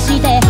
して